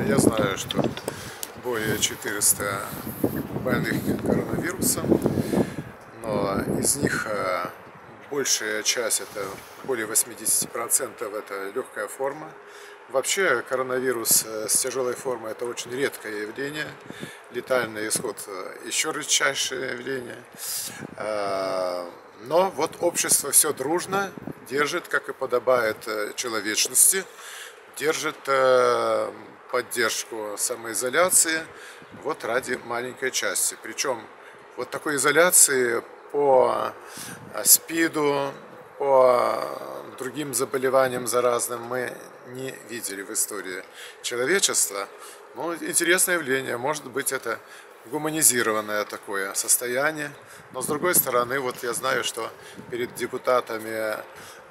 Я знаю, что более 400 больных коронавирусом, но из них э, большая часть, это более 80% это легкая форма. Вообще коронавирус э, с тяжелой формой это очень редкое явление. Летальный исход э, еще редчайшее явление. Но вот общество все дружно держит, как и подобает человечности, держит поддержку самоизоляции вот ради маленькой части. Причем вот такой изоляции по а, СПИДу, по другим заболеваниям заразным мы не видели в истории человечества. Ну, интересное явление, может быть это гуманизированное такое состояние. Но с другой стороны, вот я знаю, что перед депутатами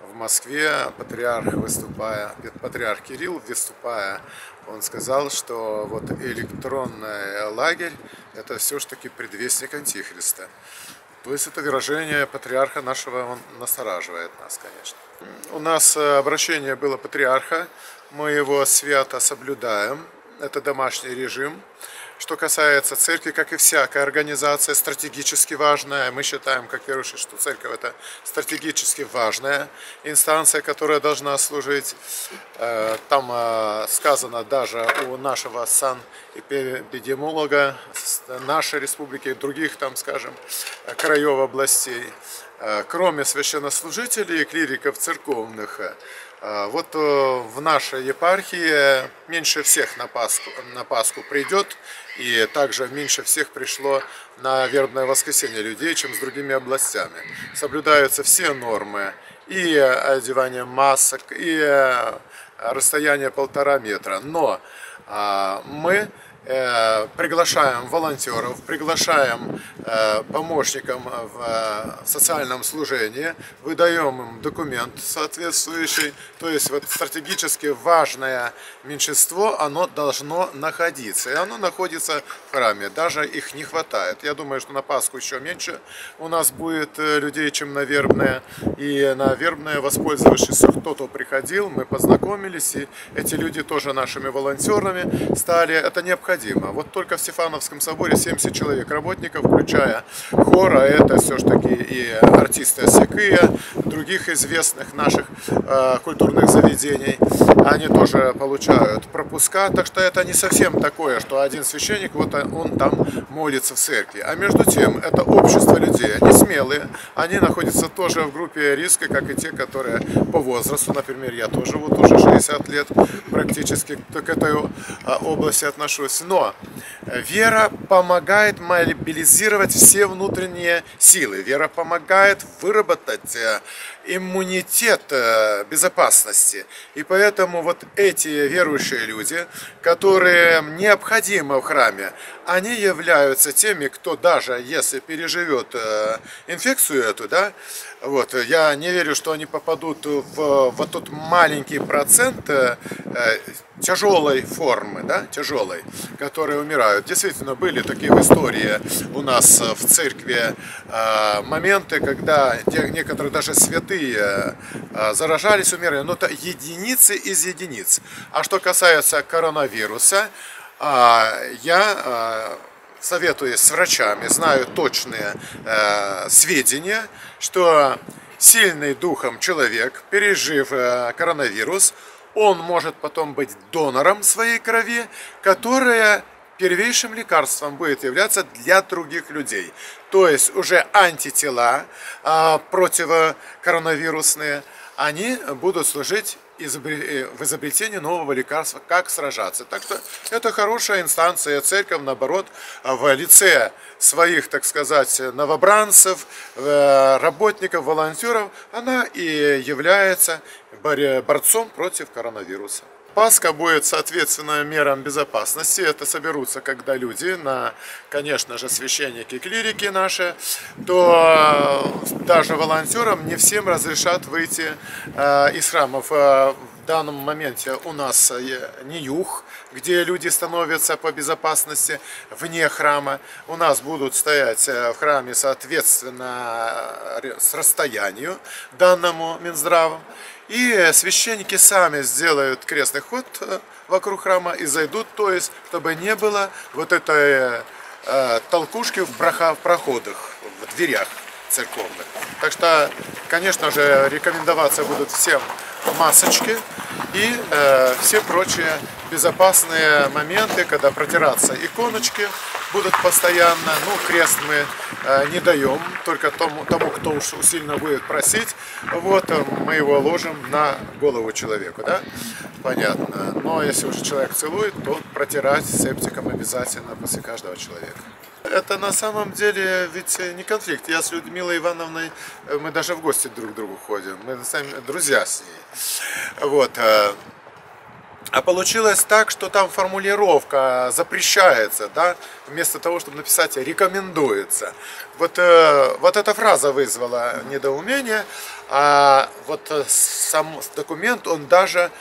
в Москве патриарх выступая, патриарх Кирилл выступая, он сказал, что вот электронный лагерь это все-таки предвестник Антихриста. То есть это выражение патриарха нашего, он настораживает нас, конечно. У нас обращение было патриарха, мы его свято соблюдаем, это домашний режим. Что касается церкви, как и всякая организация, стратегически важная, мы считаем, как верующие, что церковь это стратегически важная инстанция, которая должна служить. Э, там э, сказано даже у нашего санэпидемолога нашей республики и других, там, скажем, краев областей, э, кроме священнослужителей и клириков церковных, вот в нашей епархии меньше всех на Пасху, на Пасху придет и также меньше всех пришло на вербное воскресенье людей, чем с другими областями. Соблюдаются все нормы, и одевание масок, и э, расстояние полтора метра. Но а, мы Э, приглашаем волонтеров, приглашаем э, помощникам в э, социальном служении, выдаем им документ соответствующий, то есть вот стратегически важное меньшинство, оно должно находиться, и оно находится в храме, даже их не хватает. Я думаю, что на Пасху еще меньше у нас будет людей, чем на Вербное, и на Вербное, воспользовавшись, кто-то приходил, мы познакомились, и эти люди тоже нашими волонтерами стали, это необходимо необходимо. Вот только в Стефановском соборе 70 человек работников, включая хор, а это все-таки и артисты Осекыя, других известных наших э, культурных заведений. Они тоже получают пропуска, так что это не совсем такое, что один священник, вот он там молится в церкви. А между тем, это общество людей, они смелые, они находятся тоже в группе риска, как и те, которые по возрасту, например, я тоже вот уже 60 лет практически к этой а, области отношусь, но вера помогает мобилизировать все внутренние силы. Вера помогает выработать э, иммунитет э, безопасности. И поэтому вот эти верующие люди, которые необходимы в храме, они являются теми, кто даже если переживет э, инфекцию эту, да, вот, я не верю, что они попадут в вот тот маленький процент э, тяжелой формы, да, тяжелой, которые умирают. Действительно, были такие в истории у нас в церкви моменты, когда некоторые даже святые заражались, умерли, но это единицы из единиц. А что касается коронавируса, а, я советуюсь с врачами, знаю точные э, сведения, что сильный духом человек, пережив э, коронавирус, он может потом быть донором своей крови, которая первейшим лекарством будет являться для других людей. То есть уже антитела э, противокоронавирусные, они будут служить Э, в изобретении нового лекарства, как сражаться. Так что это хорошая инстанция, церковь, наоборот, в лице своих, так сказать, новобранцев, э, работников, волонтеров, она и является борцом против коронавируса. Пасха будет, соответственно, мерам безопасности. Это соберутся, когда люди, на, конечно же, священники, клирики наши, то даже волонтерам не всем разрешат выйти э, из храмов. Э, в данном моменте у нас не юг, где люди становятся по безопасности вне храма. У нас будут стоять э, в храме, соответственно, с расстоянию данному Минздравом. И священники сами сделают крестный ход э, вокруг храма и зайдут, то есть, чтобы не было вот этой э, толкушки в проходах, в дверях церковных. Так что, конечно же, рекомендоваться будут всем масочки и э, все прочие безопасные моменты, когда протираться иконочки будут постоянно. Ну, крест мы э, не даем, только тому, тому, кто уж сильно будет просить. Вот э, мы его ложим на голову человеку, да? Понятно. Но если уже человек целует, то протирать септиком обязательно после каждого человека. Это на самом деле ведь не конфликт. Я с Людмилой Ивановной, э, мы даже в гости друг к другу ходим. Мы сами друзья с ней. Вот. Э, а получилось так, что там формулировка запрещается, да, вместо того, чтобы написать рекомендуется. Вот, э, вот эта фраза вызвала недоумение, а вот сам документ, он даже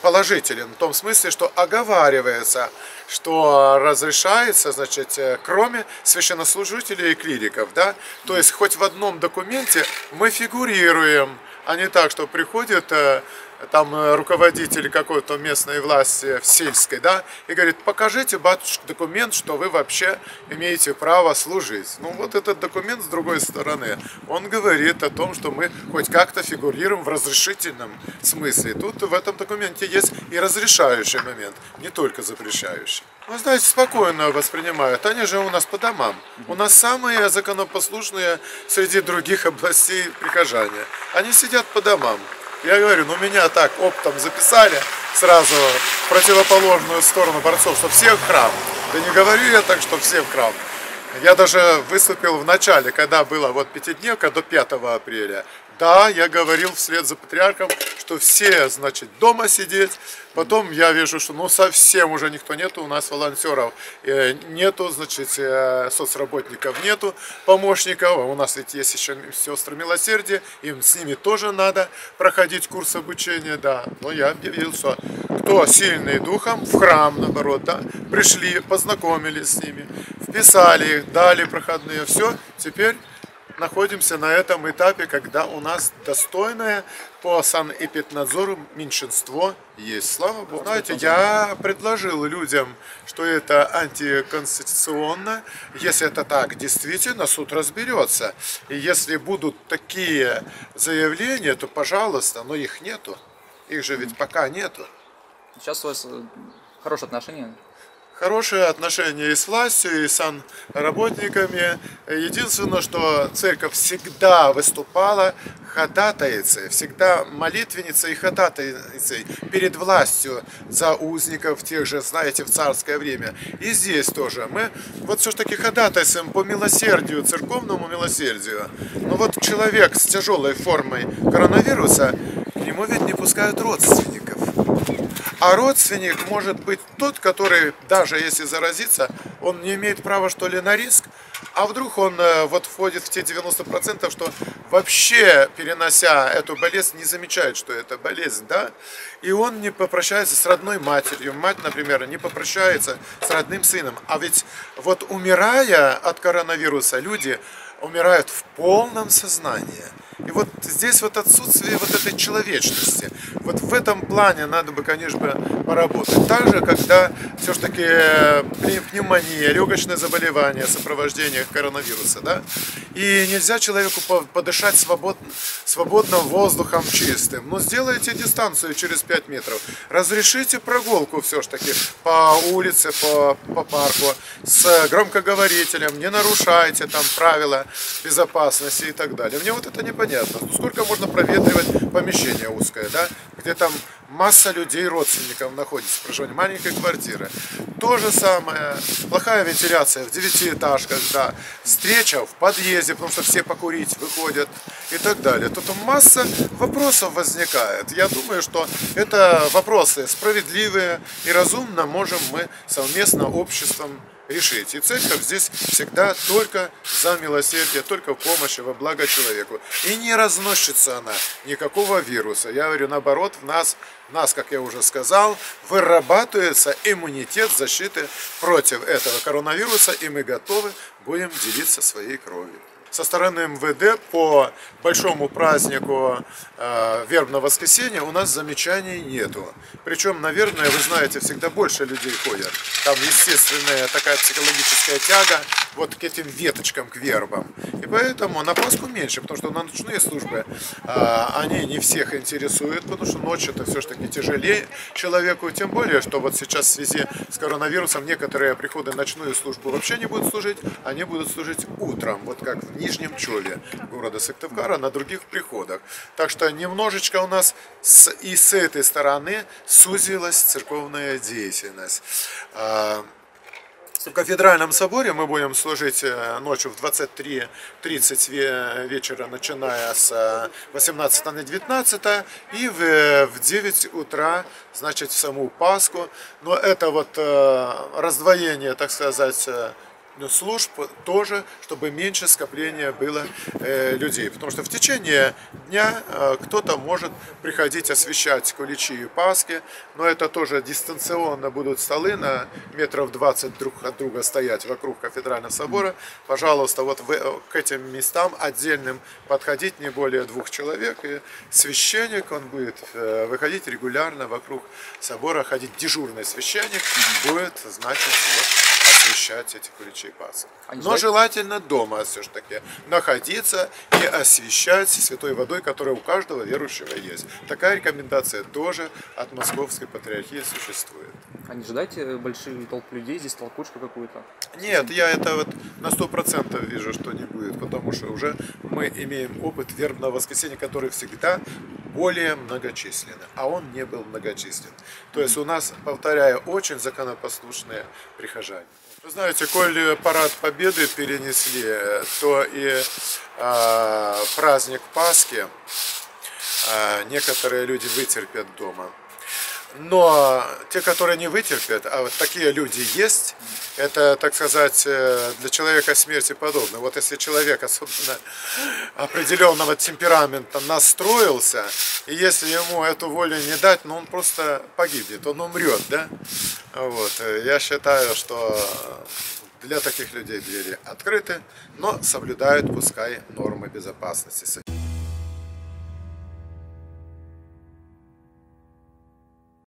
положителен, в том смысле, что оговаривается, что разрешается, значит, э, кроме священнослужителей и клириков, да, то есть хоть в одном документе мы фигурируем, а не так, что приходит э, там э, руководитель какой-то местной власти в сельской, да, и говорит, покажите, батюшка, документ, что вы вообще имеете право служить. Ну вот этот документ с другой стороны, он говорит о том, что мы хоть как-то фигурируем в разрешительном смысле. Тут в этом документе есть и разрешающий момент, не только запрещающий. Вы знаете, спокойно воспринимают. Они же у нас по домам. У нас самые законопослушные среди других областей прихожане. Они сидят по домам. Я говорю, ну меня так оптом записали сразу в противоположную сторону борцов, что всех в храм. Да не говорю я так, что все в храм. Я даже выступил в начале, когда было вот пятидневка до 5 апреля. Да, я говорил вслед за патриархом, что все, значит, дома сидеть. Потом я вижу, что ну совсем уже никто нету, у нас волонтеров э, нету, значит, э, соцработников нету, помощников. А у нас ведь есть еще сестры милосердия, им с ними тоже надо проходить курс обучения, да. Но я объявил, что кто сильный духом, в храм, наоборот, да, пришли, познакомились с ними, вписали дали проходные, все, теперь находимся на этом этапе, когда у нас достойное по санэпиднадзору меньшинство есть. Слава Богу. Знаете, я предложил людям, что это антиконституционно. Если это так, действительно, суд разберется. И если будут такие заявления, то пожалуйста, но их нету. Их же ведь пока нету. Сейчас у вас э, хорошие отношения хорошие отношения и с властью, и с работниками. Единственное, что церковь всегда выступала ходатайцей, всегда молитвенницей и ходатайцей перед властью за узников, тех же, знаете, в царское время. И здесь тоже. Мы вот все-таки ходатайствуем по милосердию, церковному милосердию. Но вот человек с тяжелой формой коронавируса, к нему ведь не пускают родственников. А родственник может быть тот, который, даже если заразится, он не имеет права, что ли, на риск, а вдруг он э, вот входит в те 90%, что вообще, перенося эту болезнь, не замечает, что это болезнь, да? И он не попрощается с родной матерью. Мать, например, не попрощается с родным сыном. А ведь вот умирая от коронавируса, люди умирают в полном сознании. И вот здесь вот отсутствие вот этой человечности. Вот в этом плане надо бы, конечно, поработать. Также, когда все-таки э, пневмония, легочное заболевание, сопровождение коронавируса, да, и нельзя человеку подышать свободно, свободным воздухом чистым. Но сделайте дистанцию через 5 метров. Разрешите прогулку все-таки по улице, по, по парку с громкоговорителем. Не нарушайте там правила безопасности и так далее. Мне вот это непонятно. Сколько можно проветривать помещение узкое, да, где там масса людей, родственников находится, проживание, маленькой квартиры. То же самое, плохая вентиляция в девятиэтажках, да, встреча в подъезде, потому что все покурить выходят и так далее. Тут масса вопросов возникает. Я думаю, что это вопросы справедливые и разумно можем мы совместно обществом решить. И церковь здесь всегда только за милосердие, только в помощи, во благо человеку. И не разносится она никакого вируса. Я говорю, наоборот, в нас, в нас, как я уже сказал, вырабатывается иммунитет защиты против этого коронавируса, и мы готовы будем делиться своей кровью. Со стороны МВД по большому празднику э, Вербного воскресенья у нас замечаний нету. Причем, наверное, вы знаете, всегда больше людей ходят. Там естественная такая психологическая тяга вот к этим веточкам, к вербам. И поэтому на Пасху меньше, потому что на ночные службы э, они не всех интересуют, потому что ночь это все-таки тяжелее человеку, тем более, что вот сейчас в связи с коронавирусом некоторые приходы ночную службу вообще не будут служить, они будут служить утром, вот как в Нижнем Чоле города Сыктывкара на других приходах. Так что немножечко у нас с, и с этой стороны сузилась церковная деятельность. А, в кафедральном соборе мы будем служить э, ночью в 23.30 вечера, начиная с 18 на 19 и в 9 утра, значит, в саму Пасху. Но это вот э, раздвоение, так сказать, э, служб тоже, чтобы меньше скопления было э, людей. Потому что в течение дня э, кто-то может приходить освещать куличи и Пасхи, но это тоже дистанционно будут столы на метров 20 друг от друга стоять вокруг кафедрального собора. Пожалуйста, вот в, э, к этим местам отдельным подходить не более двух человек, и священник, он будет э, выходить регулярно вокруг собора, ходить дежурный священник, будет, значит, вот, освещать эти куличи Пасхи. Но желательно дома все-таки находиться и освещать святой водой, которая у каждого верующего есть. Такая рекомендация тоже от Московской Патриархии существует. А не ожидайте большие толпы людей, здесь толкучку какую-то? Нет, я это вот на сто процентов вижу, что не будет, потому что уже мы имеем опыт вербного воскресенья, который всегда более многочисленный, а он не был многочислен. То есть у нас, повторяю, очень законопослушные прихожане. Вы знаете, коль парад Победы перенесли, то и э, праздник Пасхи э, некоторые люди вытерпят дома. Но те, которые не вытерпят, а вот такие люди есть, это, так сказать, э, для человека смерти подобно. Вот если человек особенно определенного темперамента настроился, и если ему эту волю не дать, ну он просто погибнет, он умрет, да? Вот. Я считаю, что для таких людей двери открыты, но соблюдают, пускай, нормы безопасности.